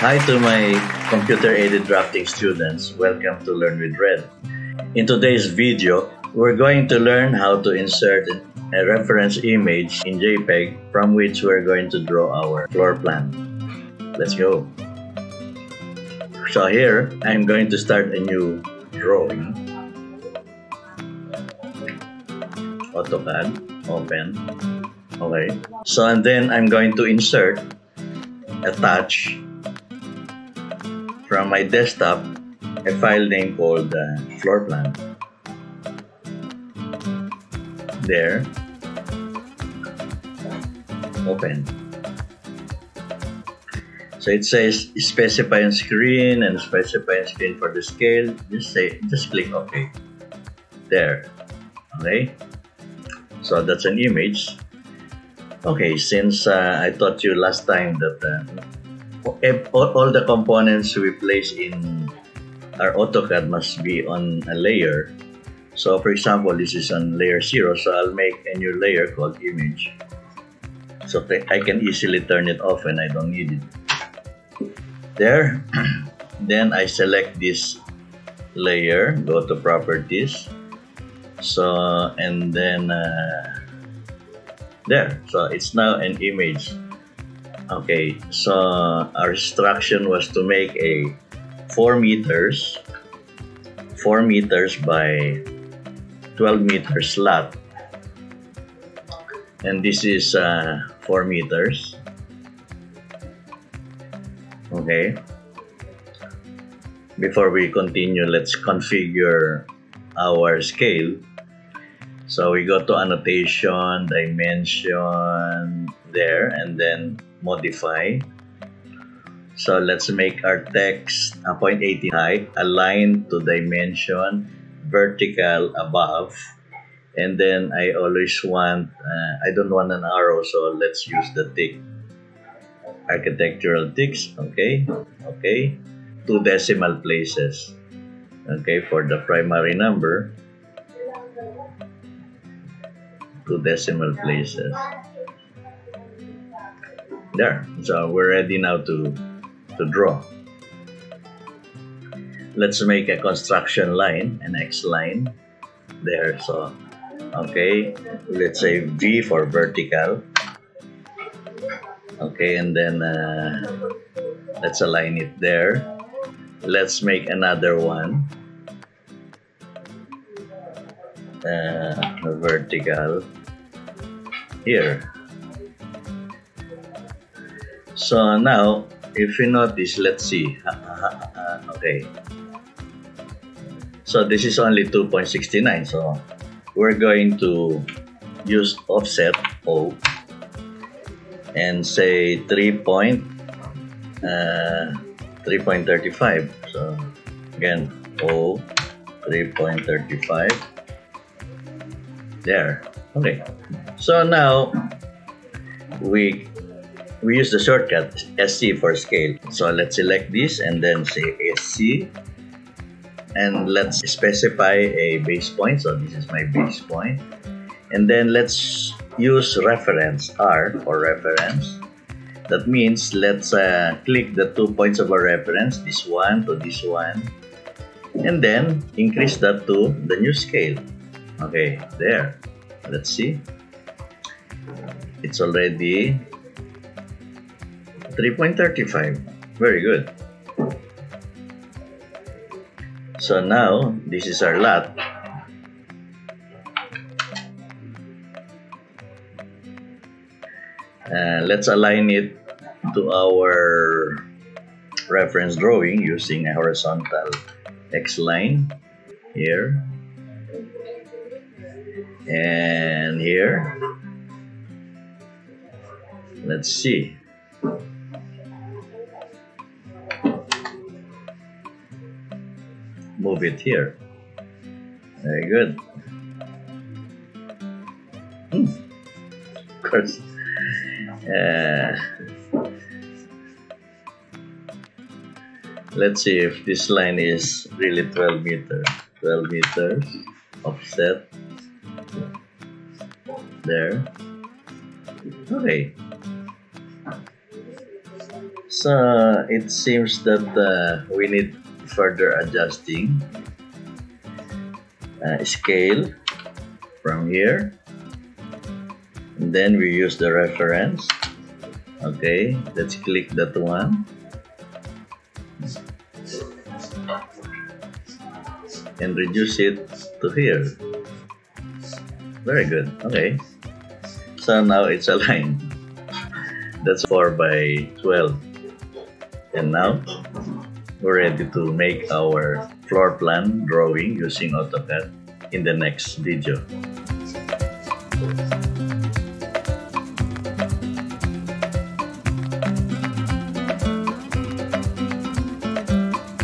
Hi to my computer-aided drafting students. Welcome to Learn with Red. In today's video, we're going to learn how to insert a reference image in JPEG from which we're going to draw our floor plan. Let's go. So here, I'm going to start a new drawing. AutoCAD, open. Okay. So and then I'm going to insert, attach from my desktop a file name called uh, floor plan. There. Open. So it says specify on screen and specify on screen for the scale. Just say, just click OK. There. Okay. So that's an image. Okay, since uh, I taught you last time that uh, all, the components we place in our AutoCAD must be on a layer. So for example, this is on layer 0, so I'll make a new layer called image. So I can easily turn it off when I don't need it. There. then I select this layer, go to properties. So, and then uh, there. So it's now an image. Okay, so our instruction was to make a 4 meters 4 meters by 12 meters slot and this is uh, 4 meters okay before we continue let's configure our scale so we go to annotation dimension there and then modify. So let's make our text a 0.80 height, align to dimension, vertical above. And then I always want, uh, I don't want an arrow, so let's use the tick. Architectural ticks, okay, okay. Two decimal places, okay, for the primary number. Two decimal places. There. So we're ready now to to draw. Let's make a construction line an X line. There so okay. Let's say V for vertical. Okay and then uh, let's align it there. Let's make another one uh, vertical here so now, if you notice, let's see. okay. So this is only 2.69. So we're going to use offset O and say 3 point, uh, 3.35. So again, O 3.35. There. Okay. So now we we use the shortcut SC for scale. So let's select this and then say SC. And let's specify a base point. So this is my base point. And then let's use reference R for reference. That means let's uh, click the two points of our reference, this one to this one. And then increase that to the new scale. Okay, there. Let's see. It's already 3.35. Very good. So now, this is our lot. Uh, let's align it to our reference drawing using a horizontal X line here and here. Let's see. move it here. Very good. Hmm. Of course. Uh, let's see if this line is really 12 meters. 12 meters offset there. Okay. So it seems that uh, we need further adjusting uh, scale from here. And then we use the reference. Okay let's click that one. And reduce it to here very good. Okay. So now it's aligned that's 4 by 12 and now we're ready to make our floor plan drawing using AutoCAD in the next video.